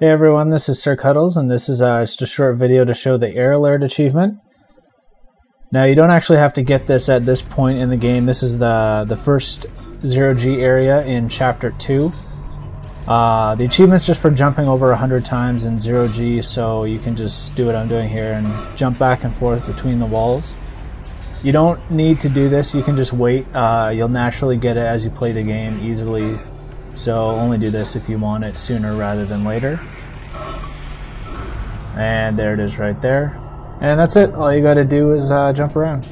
Hey everyone, this is Sir Cuddles, and this is uh, just a short video to show the Air Alert achievement. Now you don't actually have to get this at this point in the game. This is the the first zero G area in Chapter Two. Uh, the achievement's just for jumping over hundred times in zero G, so you can just do what I'm doing here and jump back and forth between the walls. You don't need to do this. You can just wait. Uh, you'll naturally get it as you play the game easily so only do this if you want it sooner rather than later. And there it is right there. And that's it. All you got to do is uh, jump around.